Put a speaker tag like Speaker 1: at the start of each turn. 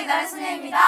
Speaker 1: 이달의 소녀입니다.